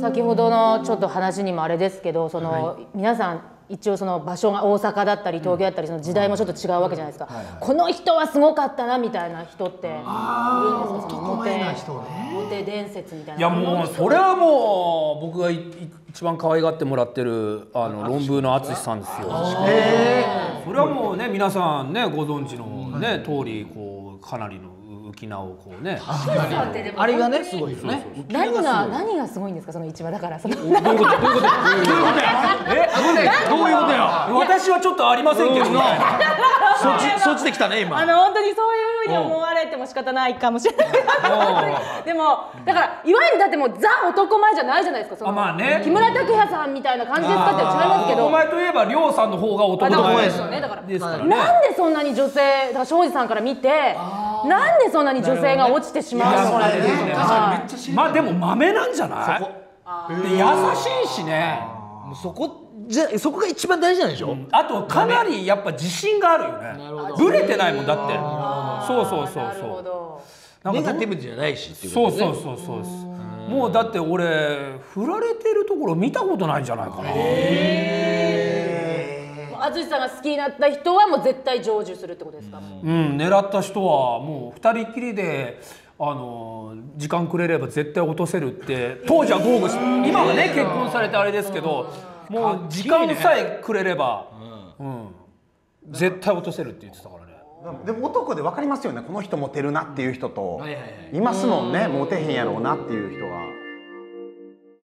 先ほどのちょっと話にもあれですけどその、皆さん一応その場所が大阪だったり東京だったりその時代もちょっと違うわけじゃないですか、この人はすごかったなみたいな人っているんですか？モテモテ伝説みたいな。いやもうそれはもう僕がいい一番可愛がってもらってるあの論文の淳さんですよ。それはもうね皆さんねご存知のね通りこうかなりの浮き名をこうね。あれがねすごいよね。何が何がすごいんですかその一番だからそのどういうことどういうことどういうこと？えどういうことよ？私はちょっとありませんけどね。そっちそっちで来たねあ今の本当にそういうふうに思われても仕方ないかもしれない。でもだからいわゆるだってもうザ男前じゃないじゃないですかその。あまあね。木村拓哉さんみたいな感じですかって違いますけど。お前といえばりょうさんの方が男前ですよねだから。なんでそんなに女性だから庄司さんから見てなんでそんなに女性が落ちてしまうの？かっていうのがまあでも豆なんじゃない？で優しいしね。そこじゃそこが一番大事なんでしょ？あとかなりやっぱ自信があるよね。ブレてないもんだって。そうそうそうそどう。なんネかガティブじゃないしっていうそうことねそうそうそうです。もうだって俺振られてるところ見たことないんじゃないかな。淳さんが好きになった人はもう絶対成就するってことですか？うん。狙った人はもう二人きりで。あの時間くれれば絶対落とせるって当時は豪語し今はね結婚されてあれですけどもう時間さえくれれば、うん、絶対落とせるって言ってたからね。でも男で分かりますよね。この人モテるなっていう人と。はいますもんね。モテへんやろうなっていう人が